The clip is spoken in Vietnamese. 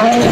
Oh,